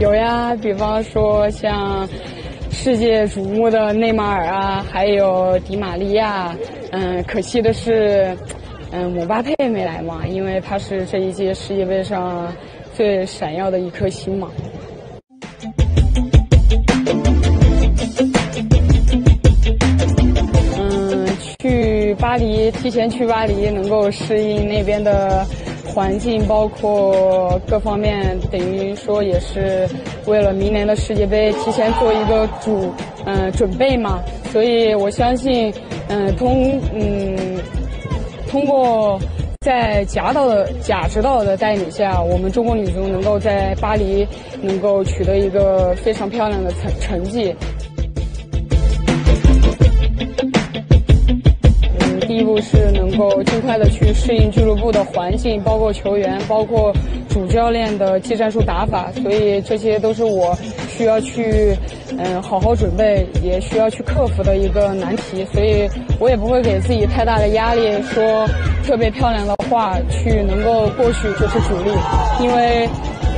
有呀，比方说像世界瞩目的内马尔啊，还有迪玛利亚。嗯，可惜的是，嗯，姆巴佩没来嘛，因为他是这一届世界杯上最闪耀的一颗星嘛。嗯，去巴黎，提前去巴黎，能够适应那边的。环境包括各方面，等于说也是为了明年的世界杯提前做一个主嗯准备嘛。所以我相信，嗯通嗯通过在贾导的贾指导的带领下，我们中国女足能够在巴黎能够取得一个非常漂亮的成成绩。一步是能够尽快的去适应俱乐部的环境，包括球员，包括主教练的技战术打法，所以这些都是我需要去嗯好好准备，也需要去克服的一个难题。所以我也不会给自己太大的压力，说特别漂亮的话去能够过去就是主力，因为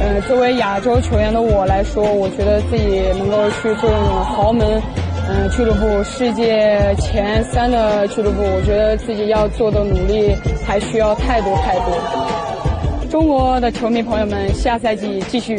嗯作为亚洲球员的我来说，我觉得自己能够去做那种豪门。嗯，俱乐部世界前三的俱乐部，我觉得自己要做的努力还需要太多太多。中国的球迷朋友们，下赛季继续。